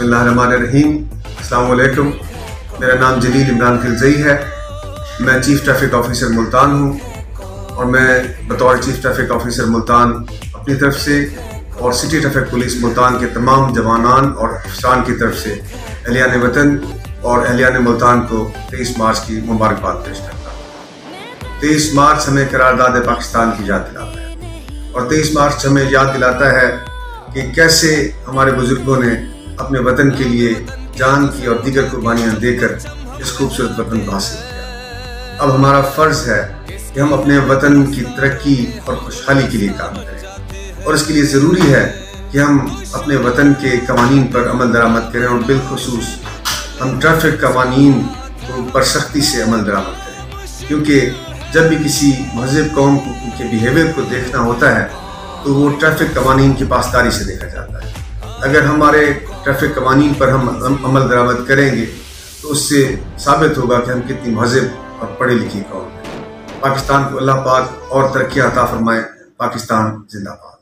بسم اللہ الرحمن الرحیم السلام علیکم میرا نام جلیل عمران خلزئی ہے. میں چیف ٹریفک آفیسر ملتان ہوں اور میں بطور چیف ٹریفک آفیسر ملتان اپنی طرف سے اور سٹی ٹریفک پولیس ملتان کے تمام جوانان اور افسران کی طرف سے اہلیان وطن اور اہلیان ملتان کو تیئیس مارچ کی مبارکباد پیش کرتا ہوں. تیئیس مارچ ہمیں قرارداد پاکستان کی یاد دلاتا ہے اور تیئیس مارچ ہمیں یاد دلاتا ہے کہ کیسے ہمارے بزرگوں نے اپنے وطن کے لیے جان کی اور دیگر قربانیاں دے کر اس خوبصورت وطن کو حاصل کیا۔ اب ہمارا فرض ہے کہ ہم اپنے وطن کی ترقی اور خوشحالی کے لیے کام کریں۔ اور اس کے لیے ضروری ہے کہ ہم اپنے وطن کے قوانین پر عمل درآمد کریں اور بالخصوص ہم ٹریفک قوانین کو پر سختی سے عمل درآمد کریں۔ کیونکہ جب بھی کسی مہذب قوم کے بیہیویئر کو دیکھنا ہوتا ہے تو وہ ٹریفک قوانین کی پاسداری سے دیکھا جاتا ہے۔ اگر ہمارے ٹریفک قوانین پر ہم عمل درآمد کریں گے، تو اس سے ثابت ہوگا کہ ہم کتنی مہذب اور پڑھے لکھے قوم ہیں۔ پاکستان کو اللہ پاک اور ترقی عطا فرمائے، پاکستان زندہ پاک